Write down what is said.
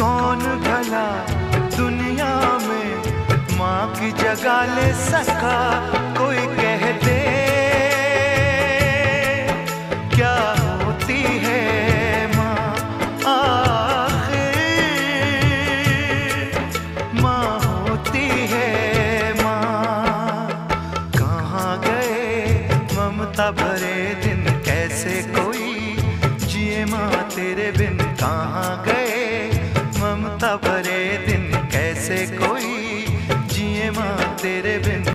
कौन भला दुनिया में माँ की जगा ले सका? कोई कह दे क्या होती है माँ आखिर? माँ होती है माँ। कहाँ गए ममता भरे दिन? कैसे कोई जिए माँ तेरे बिन? कहाँ गए तेरे बिन